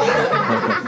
Okay.